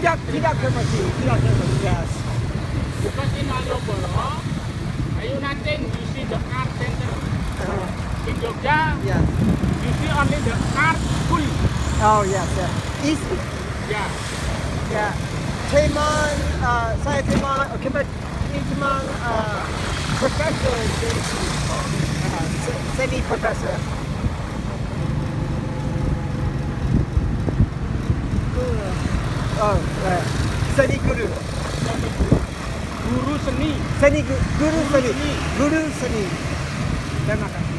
Kermasi. Tidak Kermasi. Yes. Because in Malioboro, you nothing, you see the art center. Uh, In Jogja, yes. you see only the art school. Oh yes, yes. Easy. Yeah. Yeah. Teman, uh, saya Teman, Kemet, ini Teman, uh, professor, uh, semi professor. Oh, seni guru. Guru seni. Seni gu- guru seni. Guru seni. Terima kasih.